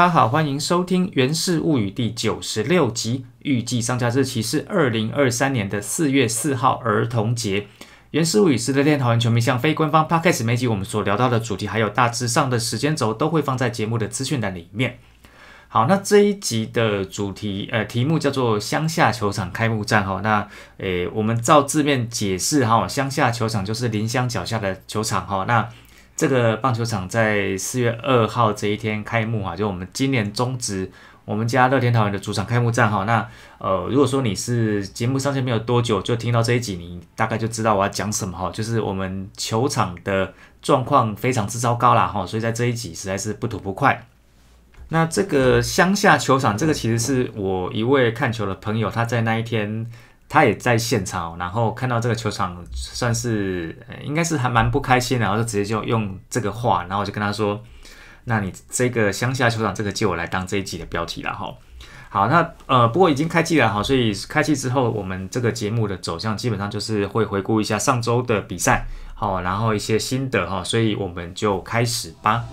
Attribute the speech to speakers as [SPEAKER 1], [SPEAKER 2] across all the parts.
[SPEAKER 1] 大家好，欢迎收听《源氏物语》第九十六集，预计上架日期是二零二三年的四月四号儿童节。《源氏物语》是乐天桃园球迷向非官方 podcast 每集我们所聊到的主题，还有大致上的时间轴，都会放在节目的资讯栏里面。好，那这一集的主题，呃，题目叫做乡下球场开幕战哈。那，诶，我们照字面解释哈，乡下球场就是林乡脚下的球场哈。那这个棒球场在四月二号这一天开幕哈，就我们今年中职我们家乐天桃园的主场开幕战哈。那呃，如果说你是节目上线没有多久就听到这一集，你大概就知道我要讲什么哈。就是我们球场的状况非常之糟糕啦哈，所以在这一集实在是不吐不快。那这个乡下球场，这个其实是我一位看球的朋友，他在那一天。他也在现场，然后看到这个球场，算是应该是还蛮不开心，然后就直接就用这个话，然后就跟他说：“那你这个乡下球场，这个借我来当这一集的标题了哈。”好，那呃，不过已经开季了哈，所以开季之后，我们这个节目的走向基本上就是会回顾一下上周的比赛，好，然后一些心得哈，所以我们就开始吧。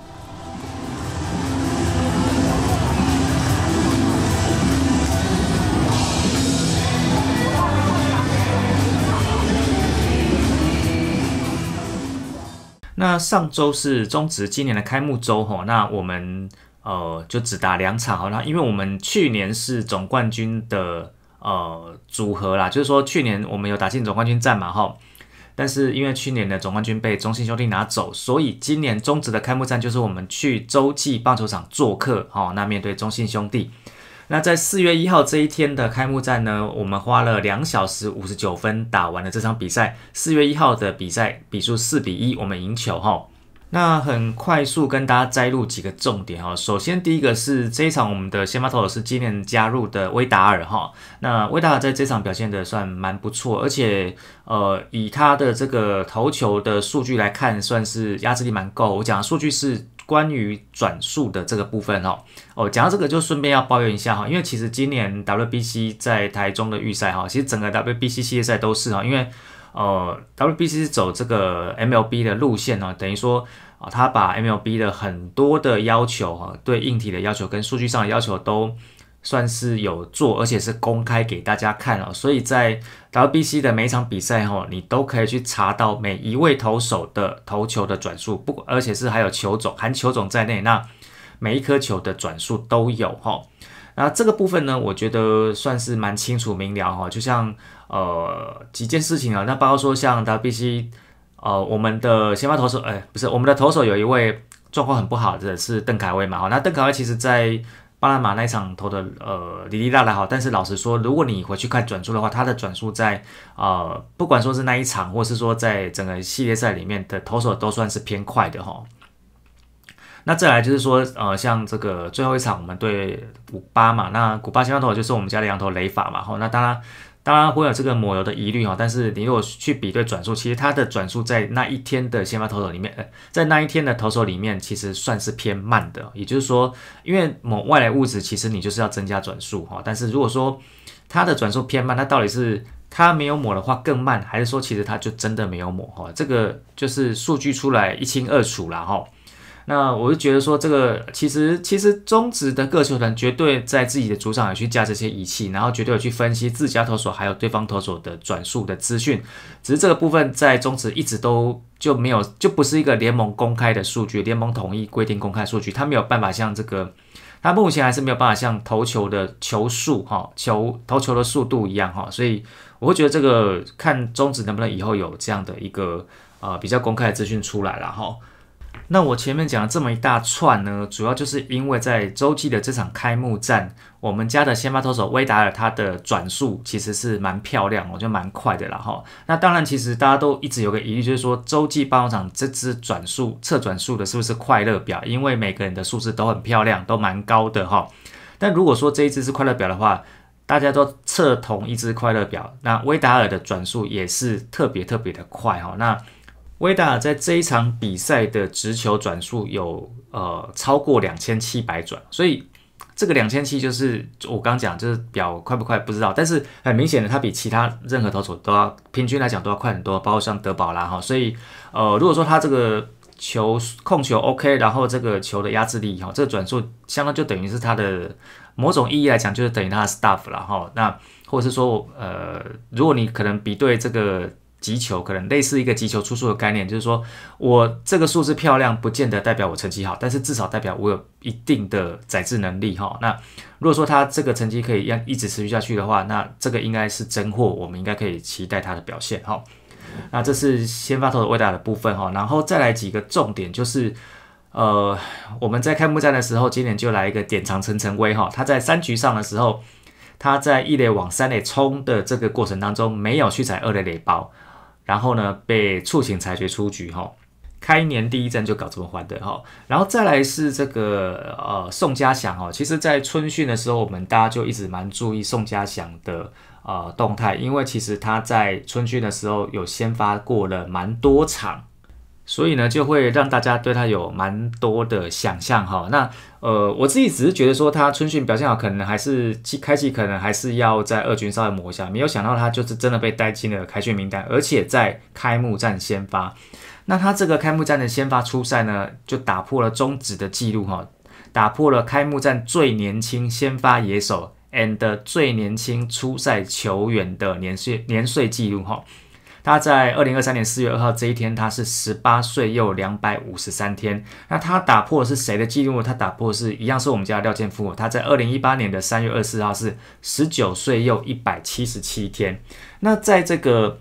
[SPEAKER 1] 那上周是中职今年的开幕周哈，那我们呃就只打两场哈，那因为我们去年是总冠军的呃组合啦，就是说去年我们有打进总冠军战嘛哈，但是因为去年的总冠军被中信兄弟拿走，所以今年中职的开幕战就是我们去洲际棒球场做客哈，那面对中信兄弟。那在四月一号这一天的开幕战呢，我们花了两小时五十九分打完了这场比赛。四月一号的比赛比数四比一，我们赢球哈。那很快速跟大家摘录几个重点哈。首先第一个是这一场我们的先发投手是今年加入的威达尔哈。那威达尔在这场表现的算蛮不错，而且呃以他的这个投球的数据来看，算是压制力蛮够。我讲的数据是。关于转速的这个部分哈，哦，讲到这个就顺便要抱怨一下哈，因为其实今年 WBC 在台中的预赛哈，其实整个 WBC 系列赛都是哈，因为呃 WBC 是走这个 MLB 的路线呢，等于说啊，他把 MLB 的很多的要求哈，对硬体的要求跟数据上的要求都。算是有做，而且是公开给大家看哦，所以在 WBC 的每一场比赛哈，你都可以去查到每一位投手的投球的转速，不，而且是还有球种，含球种在内，那每一颗球的转速都有哈。那这个部分呢，我觉得算是蛮清楚明了哈，就像呃几件事情啊，那包括说像 WBC，呃，我们的先发投手，哎，不是我们的投手有一位状况很不好的是邓凯威嘛，哈，那邓凯威其实在巴拿马那一场投的呃哩哩啦啦好，但是老实说，如果你回去看转速的话，他的转速在呃不管说是那一场，或是说在整个系列赛里面的投手都算是偏快的哈。那再来就是说呃像这个最后一场我们对古巴嘛，那古巴先发投就是我们家的羊头雷法嘛，哈，那当然。当然会有这个抹油的疑虑哈，但是你如果去比对转速，其实它的转速在那一天的先发投手里面，呃，在那一天的投手里面，其实算是偏慢的。也就是说，因为某外来物质，其实你就是要增加转速哈。但是如果说它的转速偏慢，那到底是它没有抹的话更慢，还是说其实它就真的没有抹哈？这个就是数据出来一清二楚了哈。那我就觉得说，这个其实其实中职的各球团绝对在自己的主场有去架这些仪器，然后绝对有去分析自家投手还有对方投手的转速的资讯。只是这个部分在中职一直都就没有，就不是一个联盟公开的数据，联盟统一规定公开数据，它没有办法像这个，它目前还是没有办法像投球的球速哈，球投球的速度一样哈，所以我会觉得这个看中职能不能以后有这样的一个呃比较公开的资讯出来了哈。那我前面讲了这么一大串呢，主要就是因为在洲际的这场开幕战，我们家的先发投手威达尔他的转速其实是蛮漂亮，我觉得蛮快的啦哈。那当然，其实大家都一直有个疑虑，就是说洲际棒球场这支转速测转速的是不是快乐表？因为每个人的数字都很漂亮，都蛮高的哈。但如果说这一支是快乐表的话，大家都测同一支快乐表，那威达尔的转速也是特别特别的快哈。那威达尔在这一场比赛的直球转速有呃超过两千七百转，所以这个两千七就是我刚讲就是表快不快不知道，但是很明显的他比其他任何投手都要平均来讲都要快很多，包括像德保拉哈，所以呃如果说他这个球控球 OK，然后这个球的压制力哈，这个转速相当就等于是他的某种意义来讲，就是等于他的 staff 了哈。那或者是说，呃，如果你可能比对这个击球，可能类似一个击球出数的概念，就是说我这个数字漂亮，不见得代表我成绩好，但是至少代表我有一定的载制能力哈。那如果说他这个成绩可以一一直持续下去的话，那这个应该是真货，我们应该可以期待他的表现哈。那这是先发投的伟大的部分哈，然后再来几个重点，就是呃，我们在开幕战的时候，今年就来一个典藏陈晨威哈，他在三局上的时候，他在一垒往三垒冲的这个过程当中，没有去踩二垒垒包，然后呢被促请裁决出局哈，开年第一战就搞这么欢的哈，然后再来是这个呃宋家祥哈，其实在春训的时候，我们大家就一直蛮注意宋家祥的。呃，动态，因为其实他在春训的时候有先发过了蛮多场，所以呢，就会让大家对他有蛮多的想象哈。那呃，我自己只是觉得说他春训表现好，可能还是开季可能还是要在二军稍微磨一下，没有想到他就是真的被带进了开训名单，而且在开幕战先发。那他这个开幕战的先发初赛呢，就打破了中职的记录哈，打破了开幕战最年轻先发野手。and 最年轻初赛球员的年岁年岁记录哈，他在二零二三年四月二号这一天，他是十八岁又两百五十三天。那他打破的是谁的记录？他打破是一样是我们家廖建富，他在二零一八年的三月二十四号是十九岁又一百七十七天。那在这个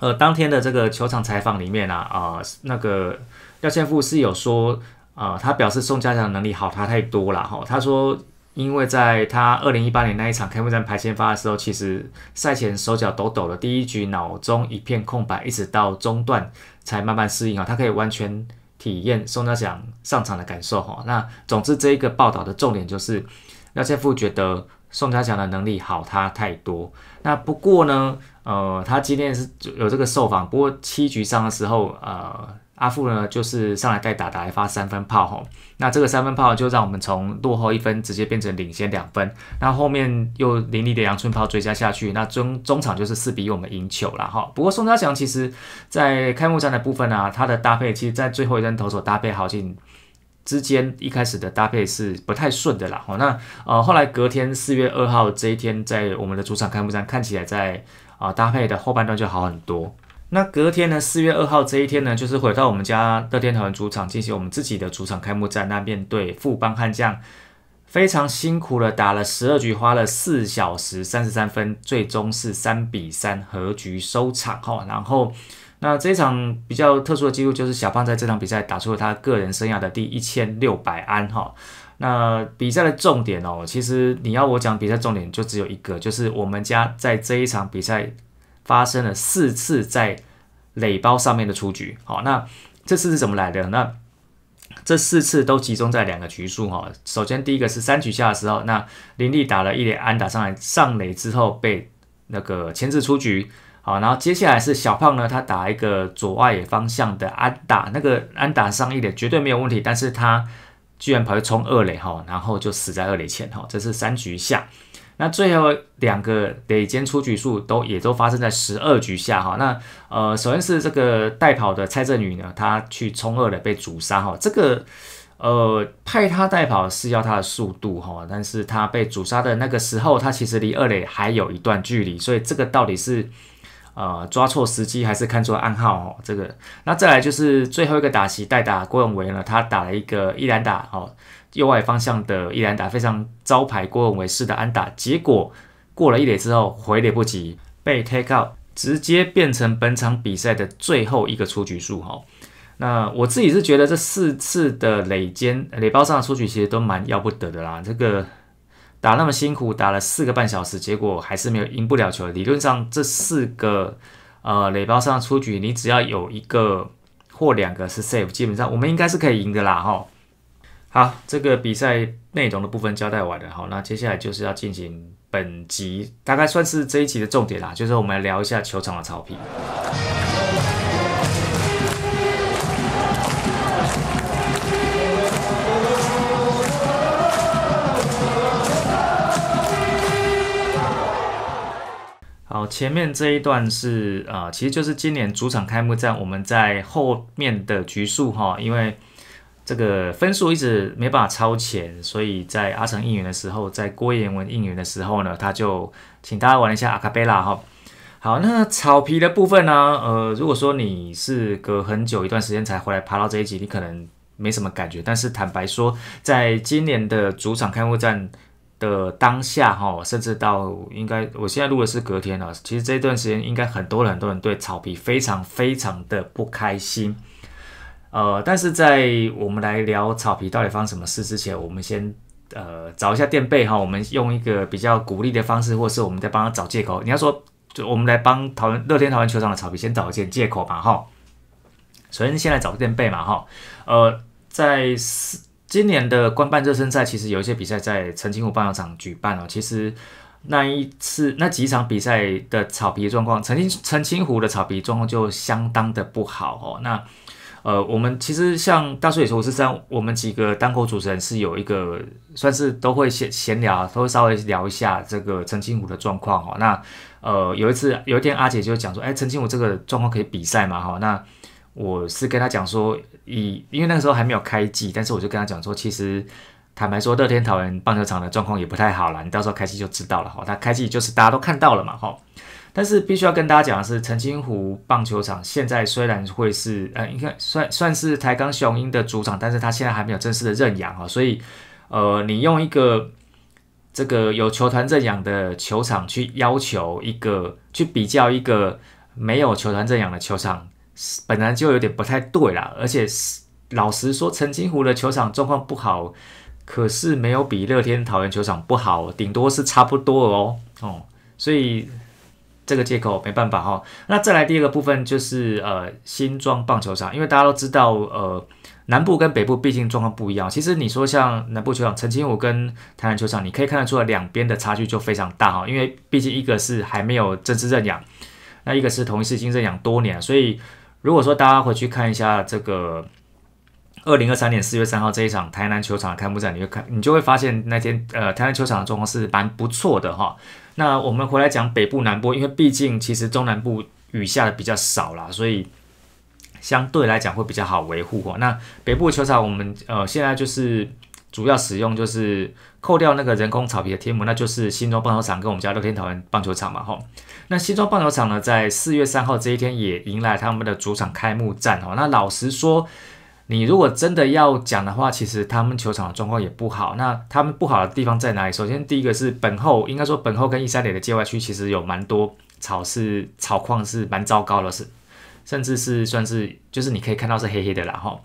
[SPEAKER 1] 呃当天的这个球场采访里面啊啊，那个廖建富是有说啊，他表示宋家祥能力好他太多了哈，他说。因为在他二零一八年那一场开幕战排先发的时候，其实赛前手脚抖抖的，第一局脑中一片空白，一直到中段才慢慢适应啊。他可以完全体验宋家祥上场的感受哈。那总之这一个报道的重点就是廖建富觉得宋家祥的能力好他太多。那不过呢，呃，他今天是有这个受访，不过七局上的时候，呃。阿富呢，就是上来带打，打来发三分炮吼，那这个三分炮就让我们从落后一分直接变成领先两分，那后面又凌厉的阳春炮追加下去，那中中场就是四比一我们赢球了哈。不过宋家祥其实在开幕战的部分啊，他的搭配其实，在最后一阵投手搭配好进之间，一开始的搭配是不太顺的啦。哦，那呃后来隔天四月二号这一天，在我们的主场开幕战看起来在啊搭配的后半段就好很多。那隔天呢？四月二号这一天呢，就是回到我们家乐天桃园主场进行我们自己的主场开幕战。那面对富邦悍将，非常辛苦了，打了十二局，花了四小时三十三分，最终是三比三和局收场哈。然后，那这一场比较特殊的记录就是小胖在这场比赛打出了他个人生涯的第一千六百安哈。那比赛的重点哦，其实你要我讲比赛重点就只有一个，就是我们家在这一场比赛。发生了四次在垒包上面的出局，好，那这次是怎么来的？那这四次都集中在两个局数哈。首先第一个是三局下的时候，那林立打了一垒安打上来上垒之后被那个牵制出局，好，然后接下来是小胖呢，他打一个左外野方向的安打，那个安打上一垒绝对没有问题，但是他居然跑去冲二垒哈，然后就死在二垒前哈，这是三局下。那最后两个垒间出局数都也都发生在十二局下哈。那呃，首先是这个代跑的蔡振宇呢，他去冲二垒被阻杀哈。这个呃派他代跑是要他的速度哈，但是他被阻杀的那个时候，他其实离二垒还有一段距离，所以这个到底是呃抓错时机还是看错暗号哦？这个那再来就是最后一个打席代打郭永维呢，他打了一个一篮打哦。右外方向的伊兰达非常招牌郭文伟式的安打，结果过了一垒之后回垒不及，被 take out，直接变成本场比赛的最后一个出局数哈。那我自己是觉得这四次的垒间垒包上的出局其实都蛮要不得的啦。这个打那么辛苦，打了四个半小时，结果还是没有赢不了球。理论上这四个呃垒包上的出局，你只要有一个或两个是 save，基本上我们应该是可以赢的啦哈。好，这个比赛内容的部分交代完了，好，那接下来就是要进行本集大概算是这一集的重点啦，就是我们来聊一下球场的草皮。好，前面这一段是啊，其实就是今年主场开幕战，我们在后面的局数哈，因为这个分数一直没办法超前，所以在阿成应援的时候，在郭彦文应援的时候呢，他就请大家玩一下阿卡贝拉哈。好，那草皮的部分呢？呃，如果说你是隔很久一段时间才回来爬到这一集，你可能没什么感觉。但是坦白说，在今年的主场开幕战的当下，哈，甚至到应该我现在录的是隔天了。其实这段时间应该很多人很多人对草皮非常非常的不开心。呃，但是在我们来聊草皮到底发生什么事之前，我们先呃找一下垫背哈。我们用一个比较鼓励的方式，或是我们在帮他找借口。你要说。就我们来帮桃园乐天桃园球场的草皮先找一件借口吧，哈。首先先来找垫背嘛，哈。呃，在今年的官办热身赛，其实有一些比赛在澄清湖棒球场举办哦。其实那一次那几场比赛的草皮状况，澄清澄清湖的草皮状况就相当的不好哦。那呃，我们其实像大叔也说，我是这样，我们几个单口主持人是有一个算是都会闲闲聊，都会稍微聊一下这个澄清武的状况哦。那呃，有一次有一天阿姐就讲说，哎，澄清武这个状况可以比赛嘛？哈，那我是跟他讲说，以因为那个时候还没有开季，但是我就跟他讲说，其实坦白说，乐天桃园棒球场的状况也不太好了，你到时候开季就知道了哈。他开季就是大家都看到了嘛，哈。但是必须要跟大家讲的是，澄清湖棒球场现在虽然会是呃，应该算算是台钢雄鹰的主场，但是他现在还没有正式的认养哈，所以呃，你用一个这个有球团认养的球场去要求一个去比较一个没有球团认养的球场，本来就有点不太对啦。而且老实说，澄清湖的球场状况不好，可是没有比乐天桃园球场不好，顶多是差不多哦哦，所以。这个借口没办法哈，那再来第二个部分就是呃新庄棒球场，因为大家都知道呃南部跟北部毕竟状况不一样。其实你说像南部球场澄清湖跟台南球场，你可以看得出来两边的差距就非常大哈，因为毕竟一个是还没有正式认养，那一个是同一次经认养多年，所以如果说大家回去看一下这个二零二三年四月三号这一场台南球场的开幕战，你会看你就会发现那天呃台南球场的状况是蛮不错的哈。那我们回来讲北部南部，因为毕竟其实中南部雨下的比较少啦，所以相对来讲会比较好维护哦。那北部球场我们呃现在就是主要使用就是扣掉那个人工草皮的天幕，那就是新庄棒球场跟我们家乐天桃园棒球场嘛吼。那新庄棒球场呢，在四月三号这一天也迎来他们的主场开幕战哦。那老实说。你如果真的要讲的话，其实他们球场的状况也不好。那他们不好的地方在哪里？首先，第一个是本后，应该说本后跟一三垒的界外区，其实有蛮多草是草况是蛮糟糕的，是甚至是算是就是你可以看到是黑黑的啦哈。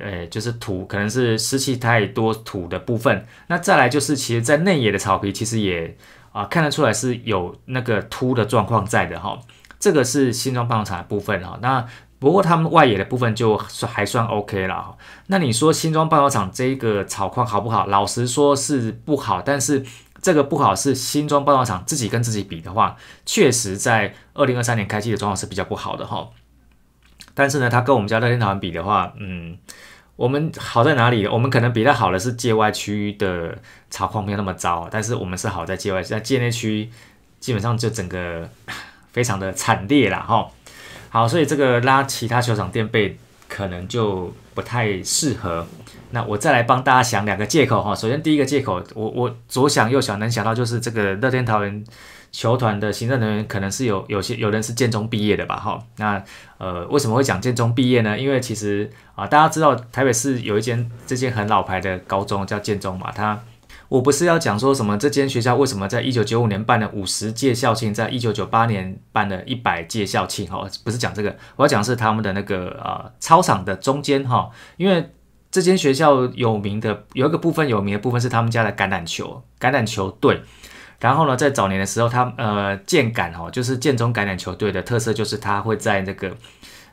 [SPEAKER 1] 呃，就是土可能是湿气太多土的部分。那再来就是，其实在内野的草皮其实也啊看得出来是有那个秃的状况在的哈。这个是新装棒球场的部分哈。那不过他们外野的部分就算还算 OK 了。那你说新庄棒球场这个草况好不好？老实说是不好，但是这个不好是新庄棒球场自己跟自己比的话，确实在二零二三年开季的状况是比较不好的哈。但是呢，他跟我们家乐天堂比的话，嗯，我们好在哪里？我们可能比他好的是界外区的草况没有那么糟，但是我们是好在界外，在界内区基本上就整个非常的惨烈了哈。好，所以这个拉其他球场垫背可能就不太适合。那我再来帮大家想两个借口哈。首先第一个借口，我我左想右想能想到就是这个乐天桃园球团的行政人员可能是有有些有人是建中毕业的吧哈。那呃为什么会讲建中毕业呢？因为其实啊大家知道台北市有一间这间很老牌的高中叫建中嘛，它。我不是要讲说什么这间学校为什么在一九九五年办了五十届校庆，在一九九八年办了一百届校庆哈，不是讲这个，我要讲是他们的那个呃操场的中间哈，因为这间学校有名的有一个部分有名的部分是他们家的橄榄球橄榄球队，然后呢在早年的时候，他呃建橄哈就是建中橄榄球队的特色就是他会在那个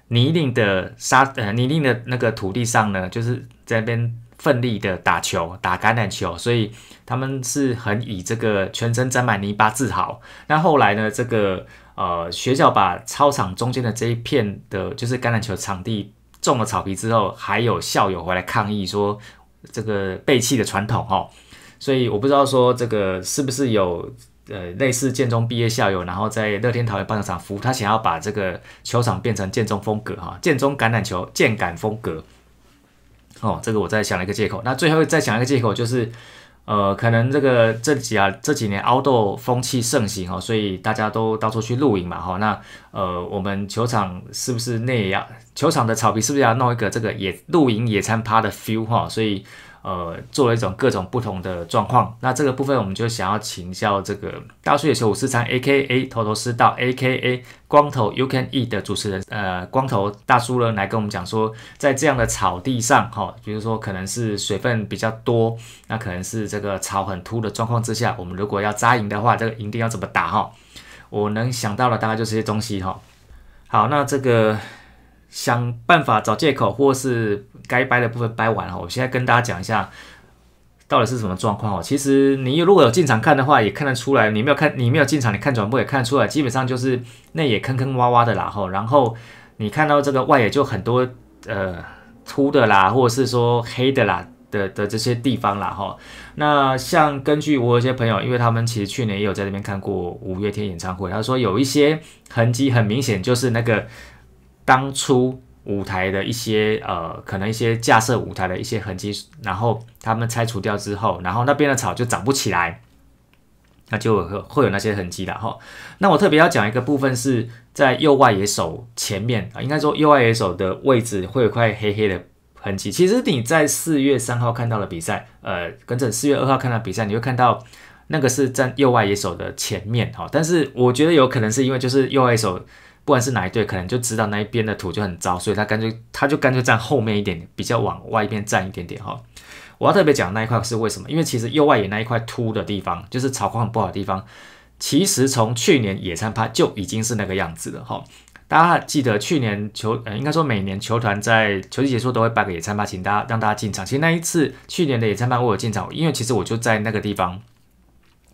[SPEAKER 1] 泥泞的沙呃泥泞的那个土地上呢，就是在那边。奋力的打球，打橄榄球，所以他们是很以这个全身沾满泥巴自豪。那后来呢，这个呃学校把操场中间的这一片的，就是橄榄球场地种了草皮之后，还有校友回来抗议说这个背弃的传统哦。所以我不知道说这个是不是有呃类似建中毕业校友，然后在乐天桃园棒球场服务，他想要把这个球场变成建中风格哈，建中橄榄球建感风格。哦，这个我再想了一个借口。那最后再想一个借口就是。呃，可能这个这几啊这几年凹豆风气盛行哦，所以大家都到处去露营嘛哈。那呃，我们球场是不是那要球场的草皮是不是要弄一个这个野露营野餐趴的 feel 哈？所以。呃，做了一种各种不同的状况，那这个部分我们就想要请教这个大叔野球五四三 A K A 头头是道 A K A 光头 You Can Eat 的主持人，呃，光头大叔呢来跟我们讲说，在这样的草地上，哈，比如说可能是水分比较多，那可能是这个草很秃的状况之下，我们如果要扎营的话，这个营地要怎么打哈？我能想到的大概就是这些东西哈。好，那这个。想办法找借口，或是该掰的部分掰完了。我现在跟大家讲一下，到底是什么状况哦。其实你如果有进场看的话，也看得出来。你没有看，你没有进场，你看转播也看得出来。基本上就是内野坑坑洼洼的啦吼。然后你看到这个外野就很多呃秃的啦，或者是说黑的啦的的这些地方啦哈。那像根据我有些朋友，因为他们其实去年也有在那边看过五月天演唱会，他说有一些痕迹很明显，就是那个。当初舞台的一些呃，可能一些架设舞台的一些痕迹，然后他们拆除掉之后，然后那边的草就长不起来，那就会会有那些痕迹的哈。那我特别要讲一个部分是在右外野手前面啊，应该说右外野手的位置会有块黑黑的痕迹。其实你在四月三号看到的比赛，呃，跟着四月二号看到比赛，你会看到那个是站右外野手的前面哈。但是我觉得有可能是因为就是右外野手。不管是哪一队，可能就知道那一边的土就很糟，所以他干脆他就干脆站后面一点点，比较往外边站一点点哈。我要特别讲那一块是为什么？因为其实右外野那一块凸的地方，就是草况很不好的地方，其实从去年野餐趴就已经是那个样子了哈。大家记得去年球呃，应该说每年球团在球季结束都会办个野餐趴，请大家让大家进场。其实那一次去年的野餐趴我有进场，因为其实我就在那个地方，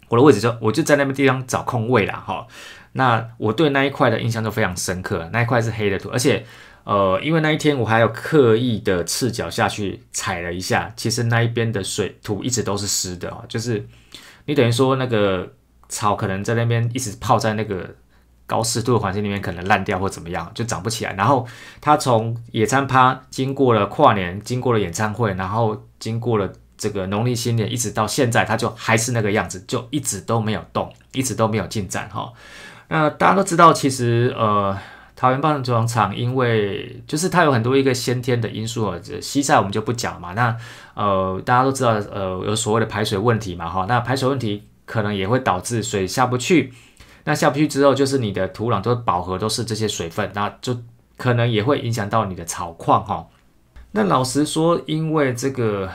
[SPEAKER 1] 我的位置就我就在那边地方找空位了哈。那我对那一块的印象就非常深刻，那一块是黑的土，而且，呃，因为那一天我还有刻意的赤脚下去踩了一下，其实那一边的水土一直都是湿的哦，就是你等于说那个草可能在那边一直泡在那个高湿度的环境里面，可能烂掉或怎么样，就长不起来。然后它从野餐趴经过了跨年，经过了演唱会，然后经过了这个农历新年，一直到现在，它就还是那个样子，就一直都没有动，一直都没有进展哈。那大家都知道，其实呃，桃园棒球场因为就是它有很多一个先天的因素啊，西晒我们就不讲嘛。那呃，大家都知道，呃，有所谓的排水问题嘛，哈。那排水问题可能也会导致水下不去。那下不去之后，就是你的土壤都饱和，都是这些水分，那就可能也会影响到你的草况，哈。那老实说，因为这个。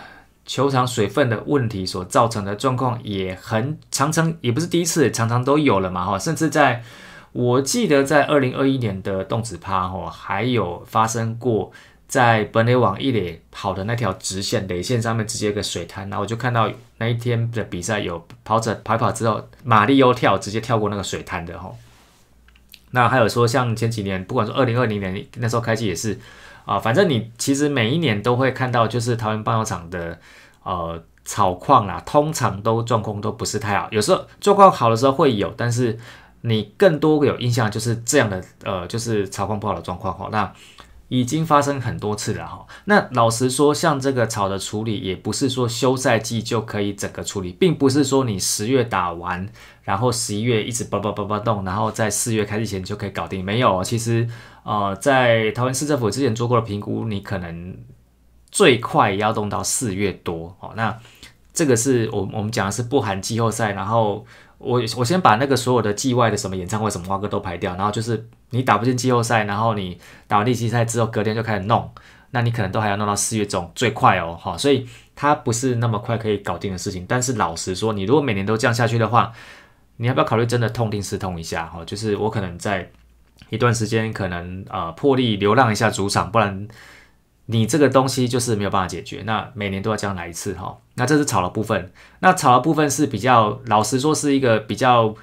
[SPEAKER 1] 球场水分的问题所造成的状况也很常常，也不是第一次，常常都有了嘛哈。甚至在我记得在二零二一年的动子趴哈，还有发生过在本垒网一垒跑的那条直线垒线上面直接一个水滩，然后我就看到那一天的比赛有跑者跑跑之后马力又跳直接跳过那个水滩的哈。那还有说像前几年，不管说二零二零年那时候开机也是。啊，反正你其实每一年都会看到，就是桃园棒球场的呃草况啦，通常都状况都不是太好。有时候状况好的时候会有，但是你更多有印象就是这样的呃，就是草况不好的状况哈。那已经发生很多次了哈。那老实说，像这个草的处理，也不是说休赛季就可以整个处理，并不是说你十月打完，然后十一月一直叭叭叭叭动，然后在四月开始前就可以搞定。没有，其实。呃，在台湾市政府之前做过的评估，你可能最快要动到四月多哦。那这个是我我们讲的是不含季后赛，然后我我先把那个所有的季外的什么演唱会什么花歌都排掉，然后就是你打不进季后赛，然后你打完例行赛之后隔天就开始弄，那你可能都还要弄到四月中最快哦，哈，所以它不是那么快可以搞定的事情。但是老实说，你如果每年都这样下去的话，你要不要考虑真的痛定思痛一下哈？就是我可能在。一段时间可能呃破例流浪一下主场，不然你这个东西就是没有办法解决。那每年都要这样来一次哈。那这是炒的部分，那炒的部分是比较老实说是一个比较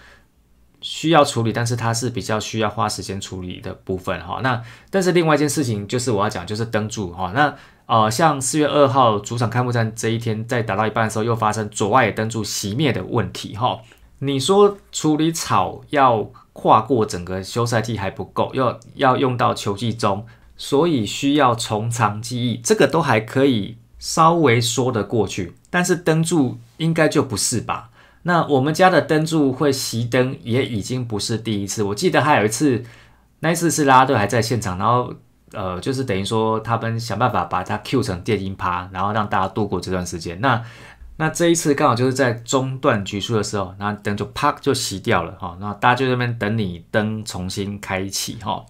[SPEAKER 1] 需要处理，但是它是比较需要花时间处理的部分哈。那但是另外一件事情就是我要讲就是灯柱哈。那呃像四月二号主场开幕战这一天，在打到一半的时候又发生左外野灯柱熄灭的问题哈。你说处理草要跨过整个休赛季还不够，要要用到球季中，所以需要从长计议，这个都还可以稍微说得过去。但是灯柱应该就不是吧？那我们家的灯柱会熄灯，也已经不是第一次。我记得还有一次，那一次是拉队还在现场，然后呃，就是等于说他们想办法把它 Q 成电音趴，然后让大家度过这段时间。那那这一次刚好就是在中段局数的时候，那灯就啪就熄掉了哈。那大家就在那边等你灯重新开启哈，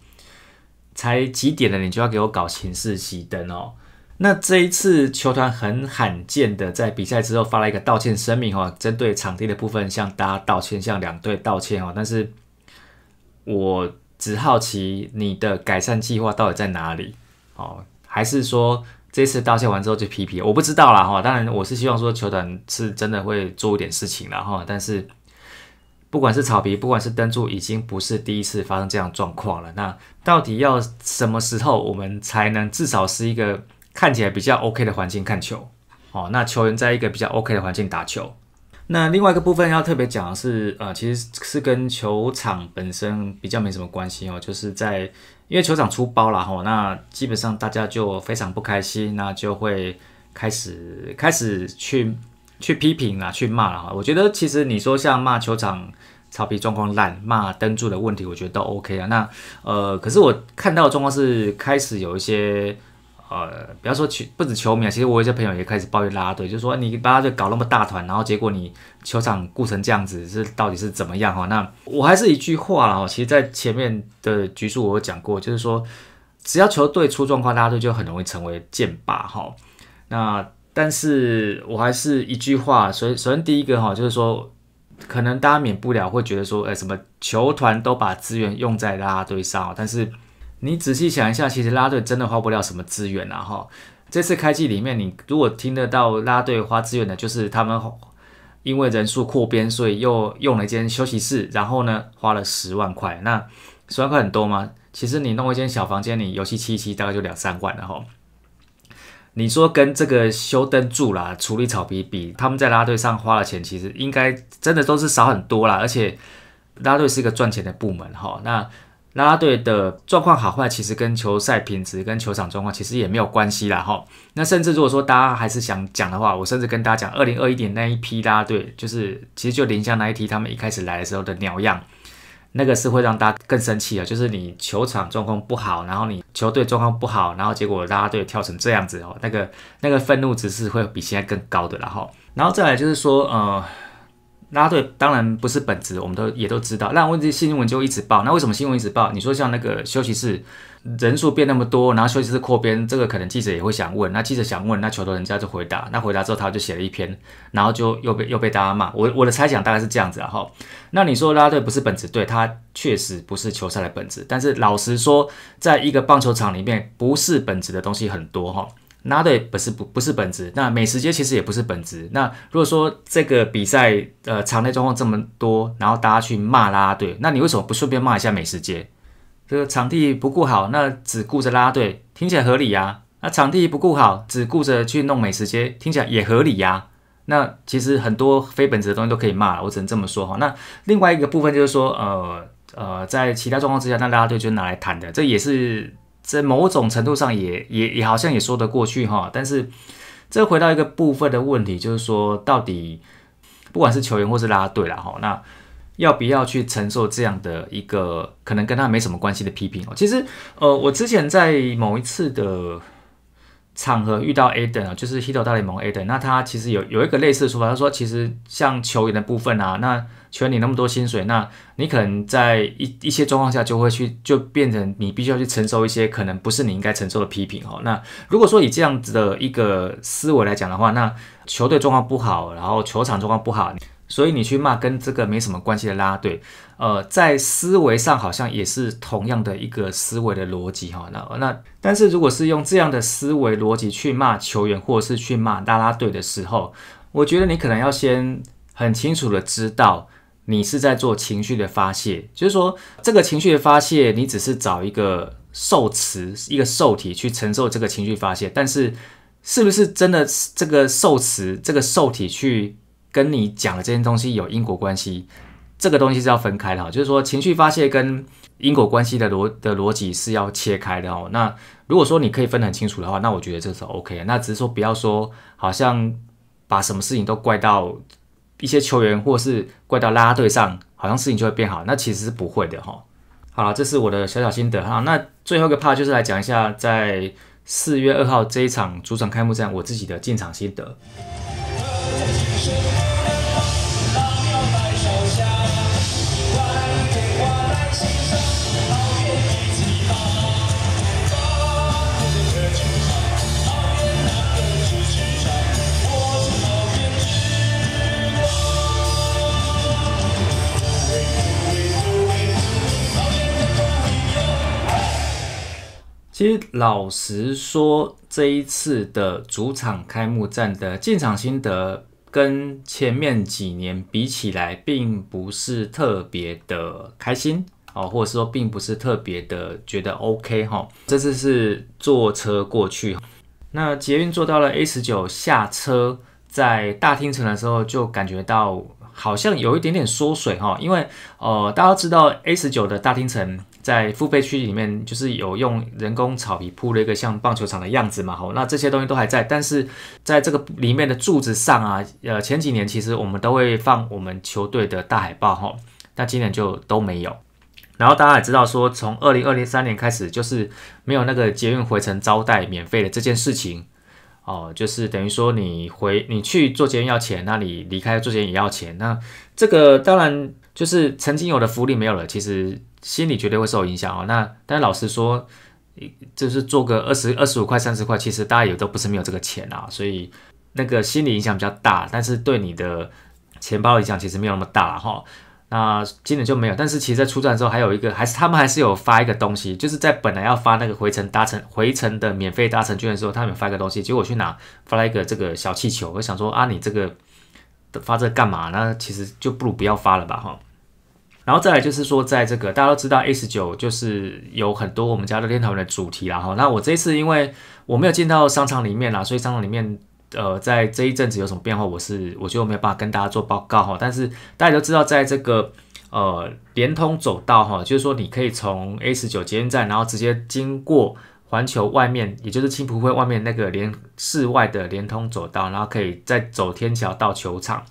[SPEAKER 1] 才几点了，你就要给我搞形式熄灯哦。那这一次球团很罕见的在比赛之后发了一个道歉声明哈，针对场地的部分向大家道歉，向两队道歉哦。但是我只好奇你的改善计划到底在哪里哦？还是说这次道歉完之后就批评？我不知道啦哈。当然我是希望说球团是真的会做一点事情了哈。但是不管是草皮，不管是灯柱，已经不是第一次发生这样状况了。那到底要什么时候我们才能至少是一个？看起来比较 OK 的环境看球，哦，那球员在一个比较 OK 的环境打球。那另外一个部分要特别讲的是，呃，其实是跟球场本身比较没什么关系哦，就是在因为球场出包了哈，那基本上大家就非常不开心，那就会开始开始去去批评啊，去骂了哈。我觉得其实你说像骂球场草皮状况烂，骂灯柱的问题，我觉得都 OK 啊。那呃，可是我看到的状况是开始有一些。呃，不要说球，不止球迷啊，其实我有些朋友也开始抱怨拉拉队，就说你拉拉队搞那么大团，然后结果你球场顾成这样子，是到底是怎么样哈？那我还是一句话了哈，其实，在前面的局数我有讲过，就是说，只要球队出状况，拉拉队就很容易成为箭靶哈。那但是我还是一句话，所以首先第一个哈，就是说，可能大家免不了会觉得说，哎，什么球团都把资源用在拉拉队上，但是。你仔细想一下，其实拉队真的花不了什么资源啊！哈，这次开季里面，你如果听得到拉队花资源的，就是他们因为人数扩编，所以又用了一间休息室，然后呢花了十万块。那十万块很多吗？其实你弄一间小房间，你游戏七七大概就两三万了哈。你说跟这个修灯柱啦、处理草皮比，他们在拉队上花的钱，其实应该真的都是少很多啦。而且拉队是一个赚钱的部门哈，那。拉拉队的状况好坏，其实跟球赛品质、跟球场状况其实也没有关系啦，哈。那甚至如果说大家还是想讲的话，我甚至跟大家讲，二零二一年那一批拉拉队，就是其实就林香那一批，他们一开始来的时候的鸟样，那个是会让大家更生气的，就是你球场状况不好，然后你球队状况不好，然后结果拉拉队跳成这样子哦，那个那个愤怒值是会比现在更高的，然后，然后再来就是说，呃。拉队当然不是本职，我们都也都知道。那问题新闻就一直报，那为什么新闻一直报？你说像那个休息室人数变那么多，然后休息室扩编，这个可能记者也会想问。那记者想问，那球队人家就回答。那回答之后，他就写了一篇，然后就又被又被大家骂。我我的猜想大概是这样子啊哈。那你说拉队不是本职，对他确实不是球赛的本质。但是老实说，在一个棒球场里面，不是本质的东西很多哈。拉队不是不不是本质，那美食街其实也不是本质。那如果说这个比赛呃场内状况这么多，然后大家去骂拉队，那你为什么不顺便骂一下美食街？这个场地不顾好，那只顾着拉队，听起来合理呀。那场地不顾好，只顾着去弄美食街，听起来也合理呀。那其实很多非本质的东西都可以骂了，我只能这么说哈。那另外一个部分就是说，呃呃，在其他状况之下，那拉拉队就拿来谈的，这也是。在某种程度上也也也好像也说得过去哈，但是这回到一个部分的问题，就是说到底不管是球员或是拉队啦哈，那要不要去承受这样的一个可能跟他没什么关系的批评哦？其实呃，我之前在某一次的。场合遇到 A 等啊，就是 Hito 大联盟 A 等，那他其实有有一个类似的说法，他说其实像球员的部分啊，那球员你那么多薪水，那你可能在一一些状况下就会去就变成你必须要去承受一些可能不是你应该承受的批评哦。那如果说以这样子的一个思维来讲的话，那球队状况不好，然后球场状况不好。所以你去骂跟这个没什么关系的拉队，呃，在思维上好像也是同样的一个思维的逻辑哈。那那但是如果是用这样的思维逻辑去骂球员或者是去骂拉拉队的时候，我觉得你可能要先很清楚的知道你是在做情绪的发泄，就是说这个情绪的发泄，你只是找一个受词一个受体去承受这个情绪发泄，但是是不是真的这个受词这个受体去？跟你讲的这件东西有因果关系，这个东西是要分开的哈。就是说情绪发泄跟因果关系的逻的逻辑是要切开的哦。那如果说你可以分得很清楚的话，那我觉得这是 OK。那只是说不要说好像把什么事情都怪到一些球员或是怪到拉拉队上，好像事情就会变好，那其实是不会的哈。好了，这是我的小小心得哈。那最后一个 part 就是来讲一下在四月二号这一场主场开幕战我自己的进场心得。Thank you. 其实老实说，这一次的主场开幕战的进场心得，跟前面几年比起来，并不是特别的开心哦，或者说并不是特别的觉得 OK 哈。这次是坐车过去，那捷运坐到了 A 十九下车，在大厅城的时候，就感觉到好像有一点点缩水哈，因为呃，大家知道 A 十九的大厅城。在付费区里面，就是有用人工草皮铺了一个像棒球场的样子嘛，吼，那这些东西都还在，但是在这个里面的柱子上啊，呃，前几年其实我们都会放我们球队的大海报，吼，那今年就都没有。然后大家也知道说，从二零二零三年开始，就是没有那个捷运回程招待免费的这件事情，哦，就是等于说你回你去做捷运要钱，那你离开做捷运也要钱，那这个当然就是曾经有的福利没有了，其实。心理绝对会受影响哦。那但老实说，就是做个二十二十五块、三十块，其实大家也都不是没有这个钱啊。所以那个心理影响比较大，但是对你的钱包影响其实没有那么大哈。那今年就没有，但是其实在出站之后还有一个，还是他们还是有发一个东西，就是在本来要发那个回程搭乘回程的免费搭乘券的时候，他们有发一个东西，结果我去拿发了一个这个小气球，我想说啊，你这个发这干嘛？那其实就不如不要发了吧哈。然后再来就是说，在这个大家都知道，S 九就是有很多我们家乐天桃园的主题啦哈。那我这次因为我没有进到商场里面啦，所以商场里面呃在这一阵子有什么变化，我是我觉得我没有办法跟大家做报告哈。但是大家都知道，在这个呃联通走道哈，就是说你可以从 S 九捷运站，然后直接经过环球外面，也就是青浦会外面那个连室外的联通走道，然后可以再走天桥到球场。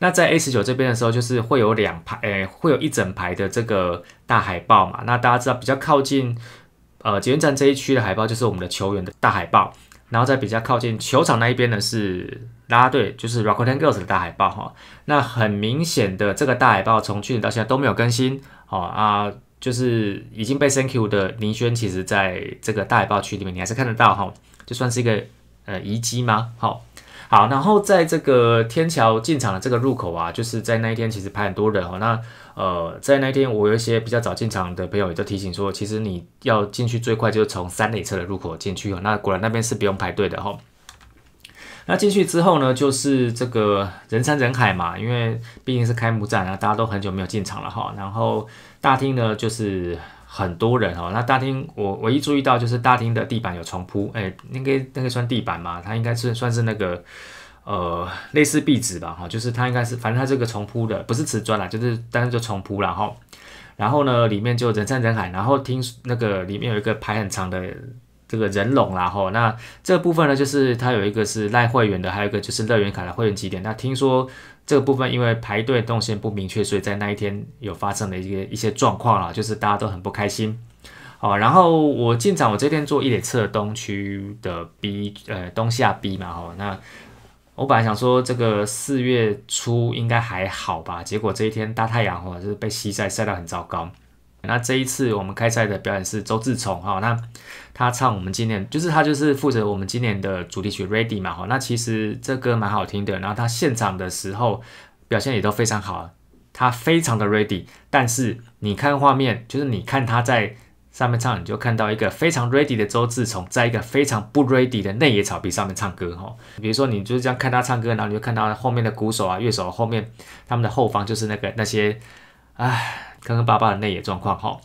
[SPEAKER 1] 那在 A 十九这边的时候，就是会有两排，诶，会有一整排的这个大海报嘛。那大家知道，比较靠近呃捷运站这一区的海报，就是我们的球员的大海报。然后在比较靠近球场那一边呢，是啦啦队，就是 Rakuten Girls 的大海报哈。那很明显的，这个大海报从去年到现在都没有更新，哦啊，就是已经被 Thank you 的林轩，其实在这个大海报区里面，你还是看得到哈，就算是一个呃遗迹吗？好。好，然后在这个天桥进场的这个入口啊，就是在那一天其实排很多人哦。那呃，在那一天我有一些比较早进场的朋友也都提醒说，其实你要进去最快就是从三垒侧的入口进去哦。那果然那边是不用排队的哈。那进去之后呢，就是这个人山人海嘛，因为毕竟是开幕战啊，大家都很久没有进场了哈。然后大厅呢，就是。很多人哦，那大厅我唯一注意到就是大厅的地板有重铺，哎，应该那个算地板嘛？它应该是算是那个呃类似壁纸吧，哈，就是它应该是反正它这个重铺的不是瓷砖啦，就是但是就重铺然后然后呢里面就人山人海，然后听那个里面有一个排很长的这个人龙然后那这部分呢就是它有一个是赖会员的，还有一个就是乐园卡的会员几点，那听说。这个部分因为排队动线不明确，所以在那一天有发生了一些一些状况啦，就是大家都很不开心。好，然后我进场，我这天做一点侧东区的 B，呃，东下 B 嘛，吼，那我本来想说这个四月初应该还好吧，结果这一天大太阳，哈，就是被西晒晒到很糟糕。那这一次我们开赛的表演是周志崇哈，那他唱我们今年就是他就是负责我们今年的主题曲 Ready 嘛哈，那其实这歌蛮好听的，然后他现场的时候表现也都非常好，他非常的 Ready，但是你看画面，就是你看他在上面唱，你就看到一个非常 Ready 的周志崇，在一个非常不 Ready 的内野草皮上面唱歌哈，比如说你就是这样看他唱歌，然后你就看到后面的鼓手啊、乐手后面他们的后方就是那个那些，唉。坑坑巴巴的内野状况哈，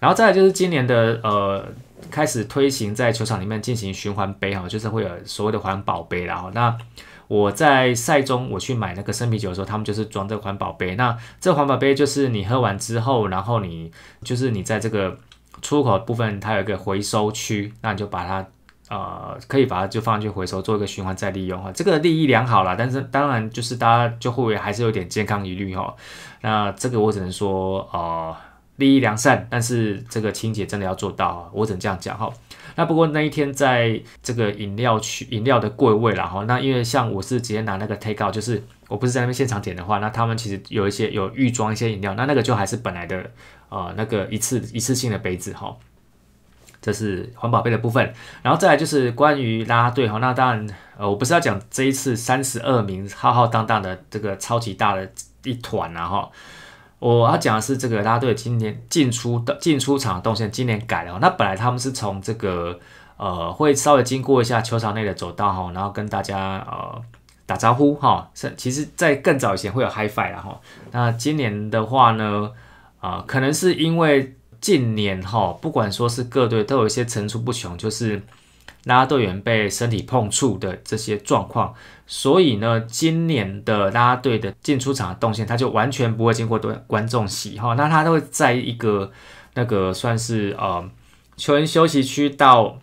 [SPEAKER 1] 然后再来就是今年的呃开始推行在球场里面进行循环杯哈，就是会有所谓的环保杯然后那我在赛中我去买那个生啤酒的时候，他们就是装这个环保杯。那这环保杯就是你喝完之后，然后你就是你在这个出口部分，它有一个回收区，那你就把它呃可以把它就放进去回收，做一个循环再利用哈。这个利益良好啦，但是当然就是大家就会还是有点健康疑虑哈。那这个我只能说呃利益良善，但是这个清洁真的要做到啊，我只能这样讲哈。那不过那一天在这个饮料区饮料的柜位啦哈，那因为像我是直接拿那个 take out，就是我不是在那边现场点的话，那他们其实有一些有预装一些饮料，那那个就还是本来的呃那个一次一次性的杯子哈，这是环保杯的部分，然后再来就是关于拉队哈，那当然呃我不是要讲这一次三十二名浩浩荡荡的这个超级大的一团啊哈。我要讲的是这个拉队今年进出的进出场动线，今年改了。那本来他们是从这个呃，会稍微经过一下球场内的走道哈，然后跟大家呃打招呼哈。是其实，在更早以前会有 Hi Fi 了哈。那今年的话呢，啊，可能是因为近年哈，不管说是各队都有一些层出不穷，就是。拉队员被身体碰触的这些状况，所以呢，今年的拉队的进出场动线，他就完全不会经过对观众席哈，那他都会在一个那个算是呃球员休息区到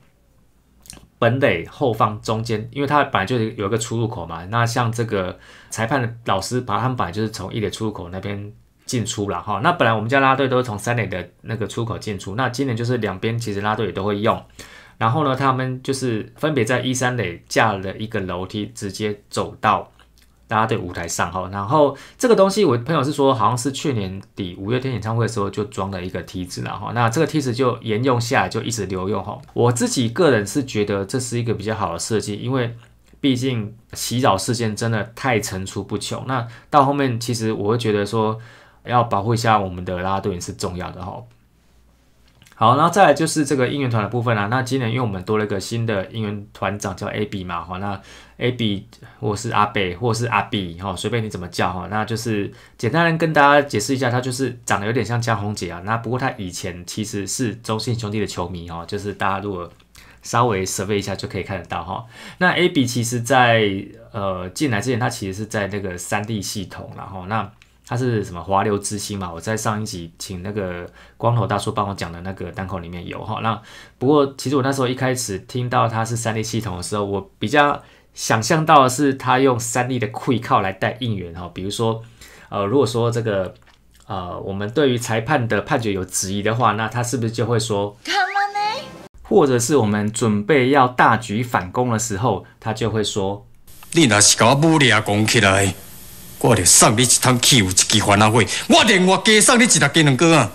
[SPEAKER 1] 本垒后方中间，因为他本来就有一个出入口嘛。那像这个裁判的老师，把他们本来就是从一垒出入口那边进出了哈。那本来我们家拉队都是从三垒的那个出口进出，那今年就是两边其实拉队也都会用。然后呢，他们就是分别在一三垒架了一个楼梯，直接走到大家队舞台上哈。然后这个东西，我朋友是说，好像是去年底五月天演唱会的时候就装了一个梯子了哈。那这个梯子就沿用下来，就一直留用哈。我自己个人是觉得这是一个比较好的设计，因为毕竟洗澡事件真的太层出不穷。那到后面，其实我会觉得说，要保护一下我们的拉拉队员是重要的哈。好，然后再来就是这个应援团的部分啦。那今年因为我们多了一个新的应援团长叫 A B 嘛，哈，那 A B 或是阿贝或是阿 B 哈，随便你怎么叫哈，那就是简单跟大家解释一下，他就是长得有点像江宏杰啊。那不过他以前其实是中信兄弟的球迷哈，就是大家如果稍微 survey 一下就可以看得到哈。那 A B 其实在呃进来之前，他其实是在那个三 D 系统然后那。他是什么华流之星嘛？我在上一集请那个光头大叔帮我讲的那个单口里面有哈。那不过其实我那时候一开始听到他是三 D 系统的时候，我比较想象到的是他用三 D 的 q 靠来带应援哈。比如说，呃，如果说这个呃我们对于裁判的判决有质疑的话，那他是不是就会说？或者是我们准备要大举反攻的时候，他就会说：
[SPEAKER 2] 你那是搞武力攻起来。我得送你一趟汽油，一支烦恼费。我连我加送你一台机能哥啊！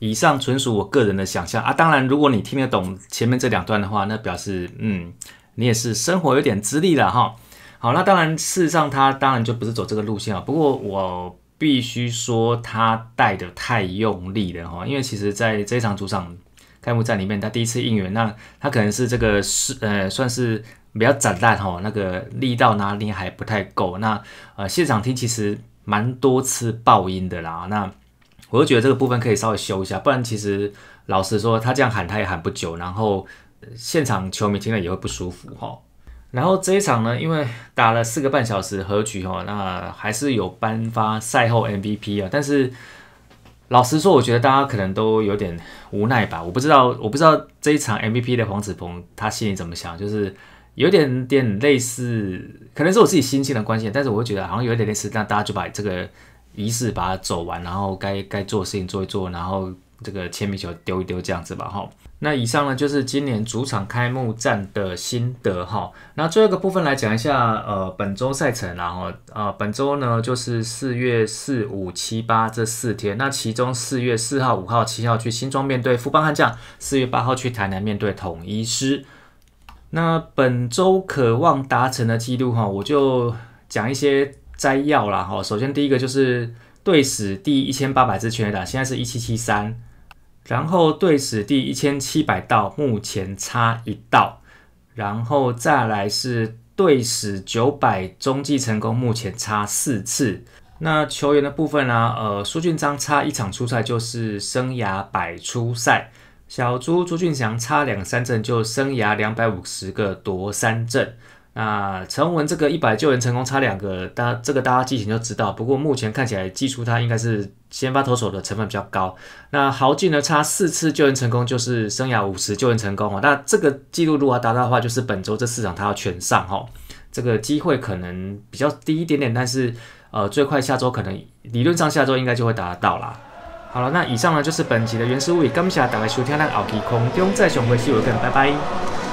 [SPEAKER 1] 以上纯属我个人的想象啊。当然，如果你听得懂前面这两段的话，那表示嗯，你也是生活有点资历了哈。好，那当然，事实上他当然就不是走这个路线啊。不过我必须说，他带的太用力了哈。因为其实在这场主场开幕战里面，他第一次应援，那他可能是这个是呃，算是。比较斩烂哈，那个力道哪里还不太够。那呃，现场听其实蛮多次爆音的啦。那我就觉得这个部分可以稍微修一下，不然其实老实说，他这样喊他也喊不久，然后现场球迷听了也会不舒服哈。然后这一场呢，因为打了四个半小时和局哈，那还是有颁发赛后 MVP 啊。但是老实说，我觉得大家可能都有点无奈吧。我不知道，我不知道这一场 MVP 的黄子鹏他心里怎么想，就是。有点点类似，可能是我自己心情的关系，但是我会觉得好像有一点类似，那大家就把这个仪式把它走完，然后该该做的事情做一做，然后这个签名球丢一丢这样子吧，哈。那以上呢就是今年主场开幕战的心得，哈。那最后一个部分来讲一下，呃，本周赛程，然后呃，本周呢就是四月四五七八这四天，那其中四月四号、五号、七号去新庄面对富邦悍将，四月八号去台南面对统一师。那本周渴望达成的记录哈，我就讲一些摘要啦哈。首先第一个就是队史第一千八百支全垒打，现在是一七七三，然后对史第一千七百道，目前差一道，然后再来是对史九百中继成功，目前差四次。那球员的部分呢？呃，苏俊章差一场出赛就是生涯百出赛。小朱朱俊祥差两三阵就生涯两百五十个夺三阵，那陈文这个一百救援成功差两个，大这个大家记前就知道。不过目前看起来技术他应该是先发投手的成分比较高。那豪俊呢，差四次救援成功就是生涯五十救援成功哦。那这个记录如果要达到的话，就是本周这四场他要全上哈。这个机会可能比较低一点点，但是呃最快下周可能理论上下周应该就会达到啦。好了，那以上呢就是本集的原始物语，感谢大家收听，咱后期空中再相会，see you again，拜拜。